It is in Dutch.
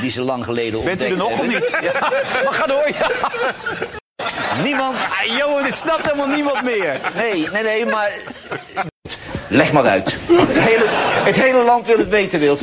die ze lang geleden Bent u er nog of niet? Ja. Maar ga door. Ja. Niemand... Ah, Johan, dit snapt helemaal niemand meer. Nee, nee, nee, maar... Leg maar uit. Het hele, het hele land wil het weten, wilt.